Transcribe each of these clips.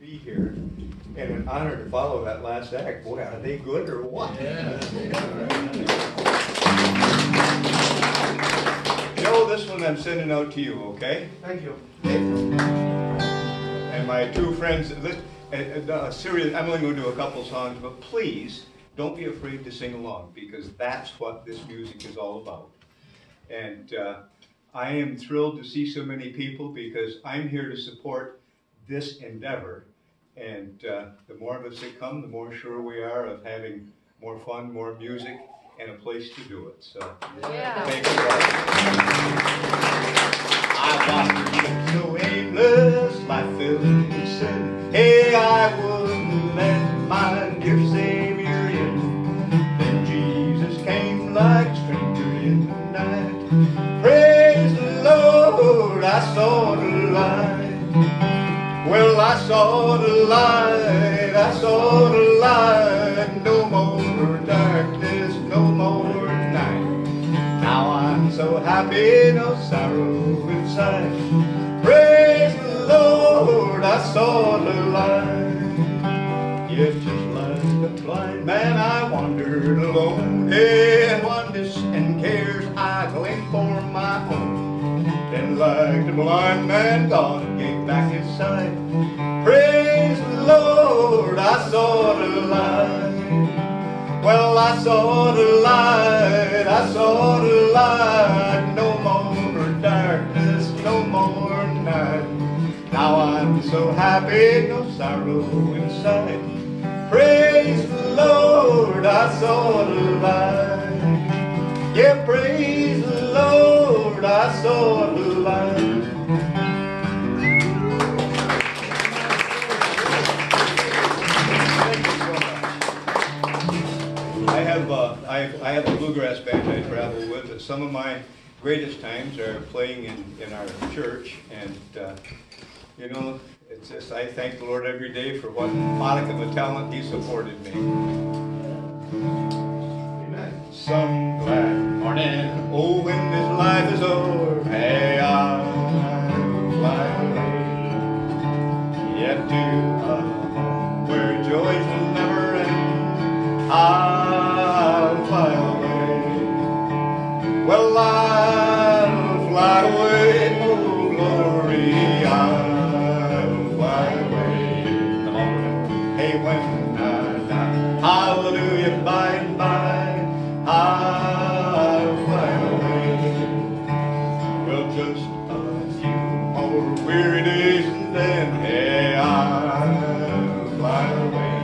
be here and an honor to follow that last act. Boy, are they good or what? Yeah. Joe, this one I'm sending out to you, okay? Thank you. And my two friends, listen, uh, uh, serious, I'm only going to do a couple songs, but please don't be afraid to sing along because that's what this music is all about. And uh, I am thrilled to see so many people because I'm here to support this endeavor. And uh, the more of us that come, the more sure we are of having more fun, more music, and a place to do it. So, Yeah. thank you. Well, I saw the light, I saw the light. No more darkness, no more night. Now I'm so happy, no sorrow inside. Praise the Lord, I saw the light. Yes, just like a blind man, I wandered alone. Then like the blind man, God gave back his sight. Praise the Lord, I saw the light. Well, I saw the light, I saw the light. No more darkness, no more night. Now I'm so happy, no sorrow inside. Praise the Lord, I saw the light. I saw much. I have, uh, I have, I have a bluegrass band I travel with. and Some of my greatest times are playing in, in our church. And, uh, you know, it's just, I thank the Lord every day for what modicum of talent He supported me. Amen. Some glad morning, oh, when this life is over, weary days and then, hey, I'll fly away.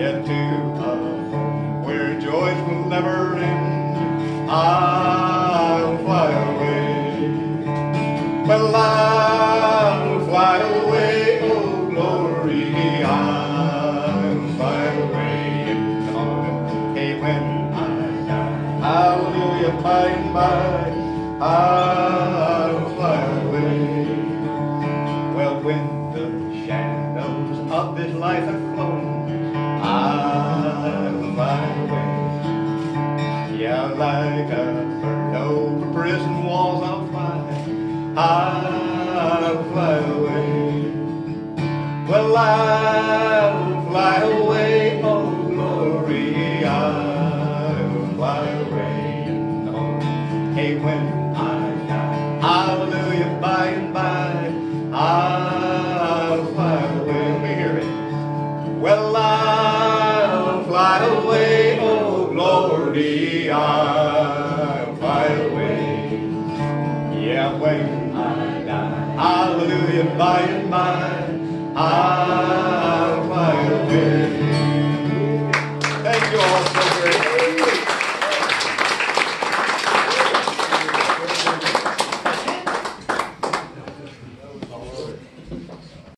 Yet to a home where joys will never end, I'll fly away. Well, I'll fly away, oh glory, I'll fly away. Hey, when I die, hallelujah, by and by, I'll fly away. When the shadows of this life have flown, I'll fly away. Yeah, like a bird over prison walls, I'll fly. I'll fly away. Well, I'll fly away, oh glory, I'll fly away. On. Hey, when fly away. Yeah, I hallelujah, by and by, I'll fly away.